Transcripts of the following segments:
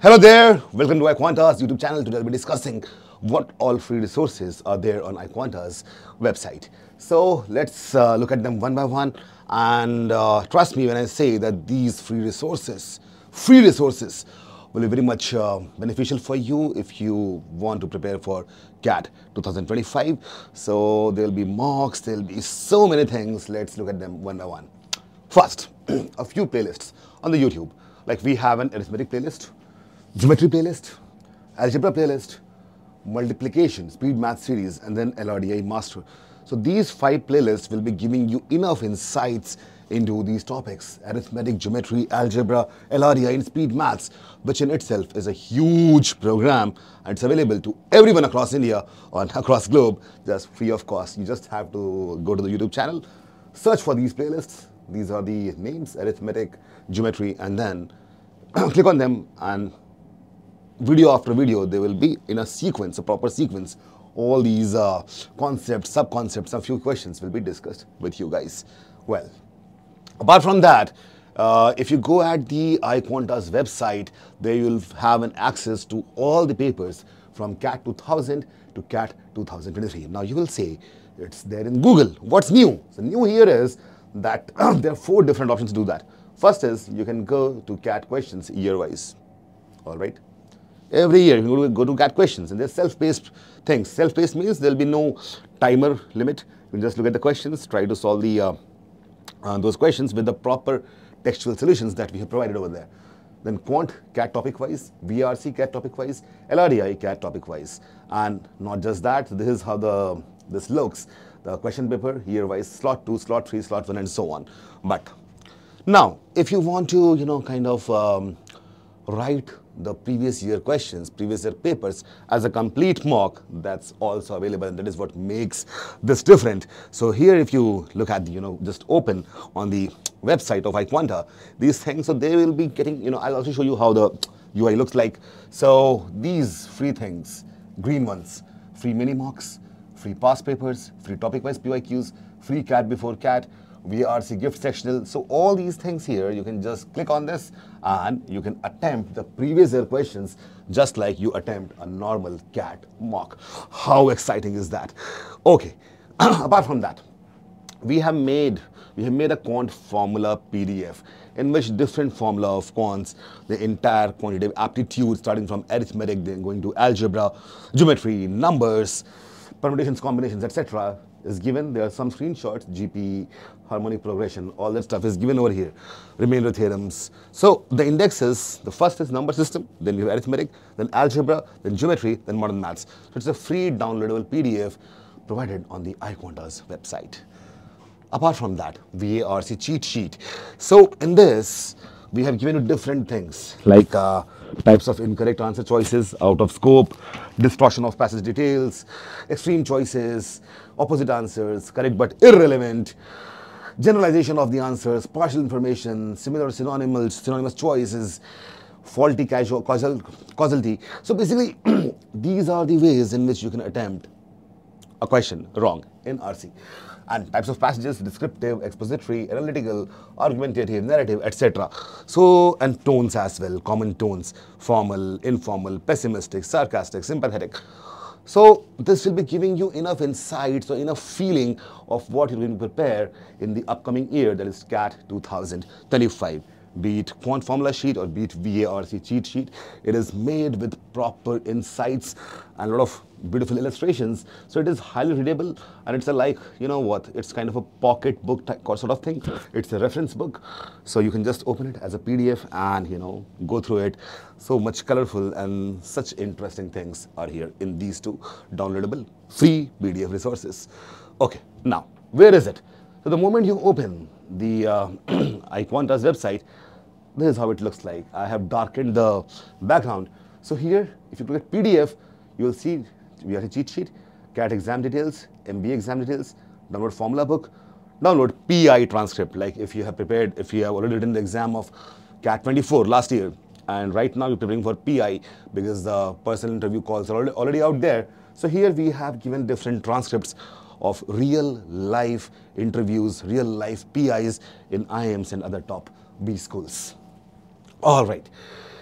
Hello there, welcome to iQuanta's YouTube channel. Today I'll be discussing what all free resources are there on iQuanta's website. So let's uh, look at them one by one and uh, trust me when I say that these free resources, free resources will be very much uh, beneficial for you if you want to prepare for CAT 2025. So there'll be mocks, there'll be so many things. Let's look at them one by one. First, a few playlists on the YouTube. Like we have an arithmetic playlist, geometry playlist, algebra playlist, multiplication, speed math series, and then LRDI master. So these five playlists will be giving you enough insights into these topics, arithmetic, geometry, algebra, LRDI, and speed maths, which in itself is a huge program and it's available to everyone across India and across globe, just free of cost. You just have to go to the YouTube channel, search for these playlists. These are the names, arithmetic, geometry, and then click on them and video after video, they will be in a sequence, a proper sequence. All these uh, concepts, sub-concepts, a few questions will be discussed with you guys. Well, apart from that, uh, if you go at the iQuanta's website, there you'll have an access to all the papers from CAT 2000 to CAT 2023. Now you will say, it's there in Google. What's new? So new here is that there are four different options to do that. First is you can go to CAT questions year-wise. All right. Every year you go to, go to CAT questions and they're self-paced things. Self-paced means there'll be no timer limit. You just look at the questions, try to solve the uh, uh, those questions with the proper textual solutions that we have provided over there. Then quant CAT topic wise, VARC CAT topic wise, LRDI CAT topic wise. And not just that, this is how the this looks. The question paper year wise, slot 2, slot 3, slot 1 and so on. But now, if you want to, you know, kind of um, write the previous year questions, previous year papers as a complete mock, that's also available and that is what makes this different. So here if you look at, you know, just open on the website of iQuanta, these things, so they will be getting, you know, I'll also show you how the UI looks like. So these free things, green ones, free mini mocks, free past papers, free topic-wise PYQs, free CAT before CAT, VARC gift sectional. So all these things here, you can just click on this and you can attempt the previous year questions just like you attempt a normal CAT mock. How exciting is that? Okay, apart from that, we have made we have made a quant formula PDF in which different formula of quants, the entire quantitative aptitude starting from arithmetic, then going to algebra, geometry, numbers, permutations, combinations, etc is given. There are some screenshots, GP, harmonic progression, all that stuff is given over here. Remainder theorems. So the indexes, the first is number system, then you have arithmetic, then algebra, then geometry, then modern maths. So it's a free downloadable PDF provided on the iQuanta's website. Apart from that, VARC cheat sheet. So in this, we have given you different things like uh, types of incorrect answer choices, out of scope, distortion of passage details, extreme choices, opposite answers, correct but irrelevant, generalization of the answers, partial information, similar synonymous, synonymous choices, faulty causal, causal, causality. So basically, these are the ways in which you can attempt a question wrong in RC and types of passages, descriptive, expository, analytical, argumentative, narrative, etc. So, and tones as well, common tones, formal, informal, pessimistic, sarcastic, sympathetic. So, this will be giving you enough insights or enough feeling of what you're going to prepare in the upcoming year, that is CAT 2025 be it quant formula sheet or be it VARC cheat sheet. It is made with proper insights and a lot of beautiful illustrations. So it is highly readable and it's a like, you know what, it's kind of a pocket book type sort of thing. It's a reference book. So you can just open it as a PDF and, you know, go through it. So much colorful and such interesting things are here in these two downloadable free PDF resources. Okay, now, where is it? So the moment you open the uh, iQuanta's website, this is how it looks like. I have darkened the background. So here, if you look at PDF, you will see we have a cheat sheet, CAT exam details, MBA exam details, download formula book, download PI transcript. Like if you have prepared, if you have already written the exam of CAT 24 last year, and right now you're preparing for PI because the personal interview calls are already, out there. So here we have given different transcripts of real life interviews, real life PIs in IIMs and other top B schools. All right.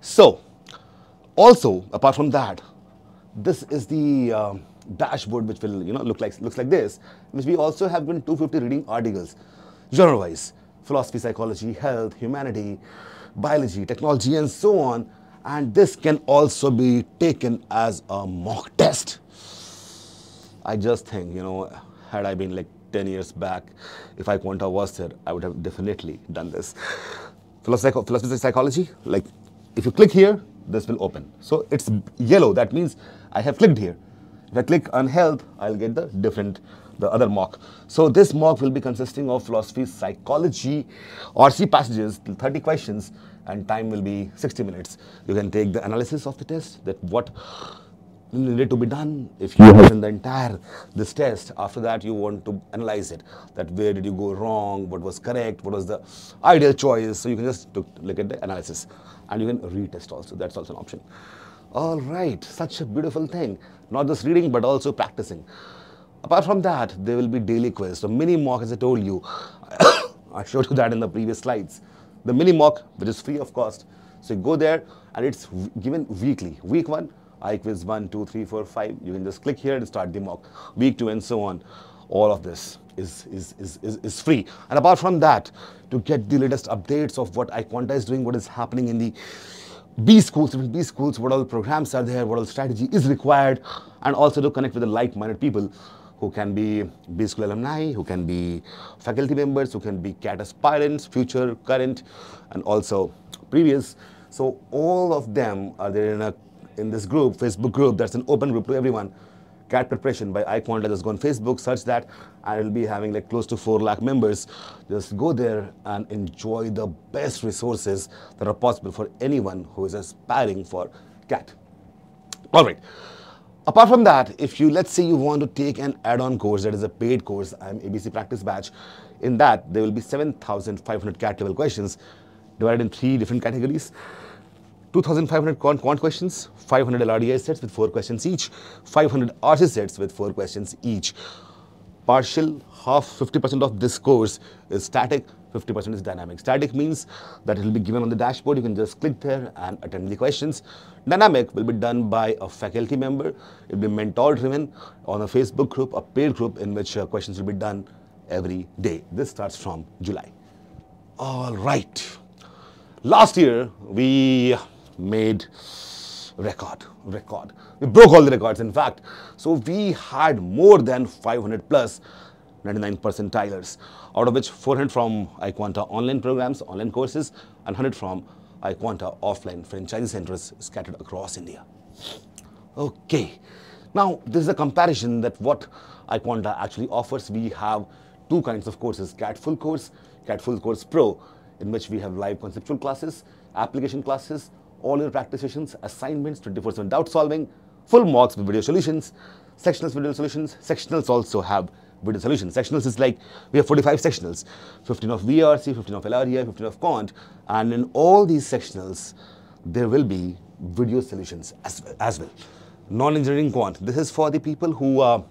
So Also, apart from that, this is the um, dashboard which will you know look like looks like this, which we also have been 250 reading articles, genre-wise, philosophy, psychology, health, humanity, biology, technology, and so on. And this can also be taken as a mock test. I just think, you know, had I been like 10 years back, if iQuanta was there, I would have definitely done this. Philosophy, psychology, like if you click here, this will open. So it's yellow, that means I have clicked here. If I click on health, I'll get the different, the other mock. So this mock will be consisting of philosophy, psychology, RC passages, 30 questions, and time will be 60 minutes. You can take the analysis of the test, that what needed to be done. If you have done the entire this test after that you want to analyze it that where did you go wrong what was correct what was the ideal choice. So you can just look at the analysis and you can retest also. That's also an option. All right. Such a beautiful thing. Not just reading but also practicing. Apart from that there will be daily quiz. So mini mock as i told you i showed you that in the previous slides. The mini mock which is free of cost. So you go there and it's given weekly. Week one iQuiz 1, 2, 3, 4, 5. You can just click here and start the mock. Week 2 and so on. All of this is, is, is, is, is free. And apart from that, to get the latest updates of what iQuanta is doing, what is happening in the B schools, different B schools, what all programs are there, what all strategy is required, and also to connect with the like-minded people who can be B school alumni, who can be faculty members, who can be CAT aspirants, future, current, and also previous. So all of them are there in a in this group, Facebook group, that's an open group to everyone. CAT preparation by iQuanta. Just go on Facebook, search that, and it'll be having like close to 4 lakh members. Just go there and enjoy the best resources that are possible for anyone who is aspiring for CAT. All right. Apart from that, if you, let's say you want to take an add-on course that is a paid course, I'm ABC Practice Batch, in that there will be 7,500 CAT level questions divided in three different categories. 2,500 quant, quant questions, 500 LRDI sets with 4 questions each, 500 RC sets with 4 questions each. Partial, half, 50% of this course is static, 50% is dynamic. Static means that it will be given on the dashboard. You can just click there and attend the questions. Dynamic will be done by a faculty member. It will be mentor driven on a Facebook group, a paid group in which uh, questions will be done every day. This starts from July. All right. Last year, we made record, record. We broke all the records, in fact. So we had more than 500 plus 99 percentilers, out of which 400 from iQuanta online programs, online courses, and 100 from iQuanta offline franchise centers scattered across India. Okay, now this is a comparison that what iQuanta actually offers. We have two kinds of courses, CAT Full Course, CAT Full Course Pro, in which we have live conceptual classes, application classes, all your practice sessions, assignments, 24-7 doubt solving, full mocks with video solutions, sectionals video solutions. Sectionals also have video solutions. Sectionals is like, we have 45 sectionals, 15 of VARC, 15 of LRDI, 15 of Quant, and in all these sectionals, there will be video solutions as well. As well. Non-engineering quant, this is for the people who uh,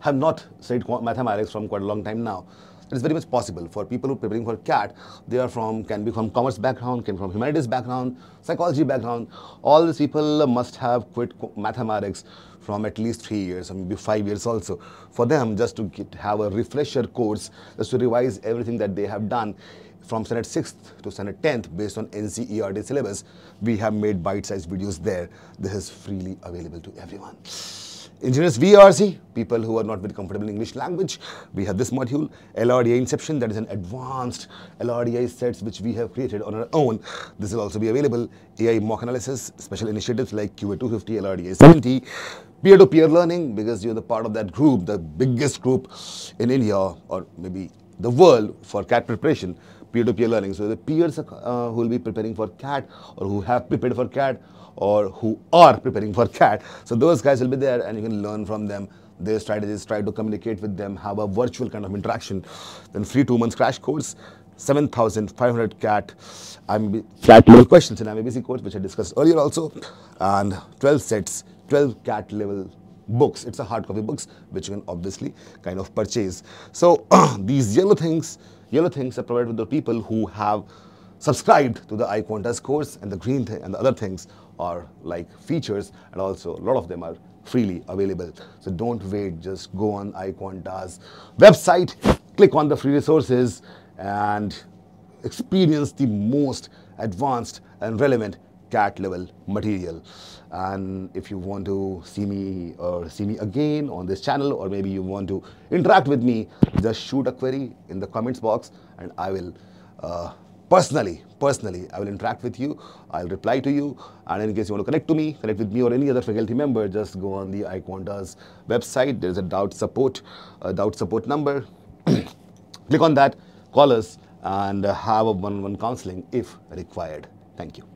have not studied mathematics from quite a long time now. It is very much possible for people who are preparing for CAT. They are from, can be from commerce background, can be from humanities background, psychology background. All these people must have quit mathematics from at least three years or maybe five years also. For them, just to get, have a refresher course, just to revise everything that they have done from Senate 6th to Senate 10th based on NCERT syllabus, we have made bite-sized videos there. This is freely available to everyone. Engineers VARC, people who are not very comfortable in English language, we have this module, LRDI Inception, that is an advanced LRDI sets which we have created on our own. This will also be available. AI mock analysis, special initiatives like QA250, LRDI 70, peer-to-peer -peer learning, because you're the part of that group, the biggest group in India or maybe the world for CAT preparation, peer-to-peer learning. So the peers uh, who will be preparing for CAT or who have prepared for CAT or who are preparing for CAT. So those guys will be there and you can learn from them their strategies, try to communicate with them, have a virtual kind of interaction. Then free two months crash course, 7,500 CAT, IMB, CAT level questions in IMBC course, which I discussed earlier also, and 12 sets, 12 CAT level books. It's a hard copy books, which you can obviously kind of purchase. So these yellow things, yellow things are provided to the people who have subscribed to the iQuantas course and the green thing and the other things are like features and also a lot of them are freely available. So don't wait, just go on iQuantas website, click on the free resources and experience the most advanced and relevant cat level material. And if you want to see me or see me again on this channel or maybe you want to interact with me just shoot a query in the comments box and I will uh, personally personally I will interact with you. I'll reply to you. And in case you want to connect to me connect with me or any other faculty member just go on the iQuantas website. There's a doubt support a doubt support number. Click on that call us and have a one-on-one counseling if required. Thank you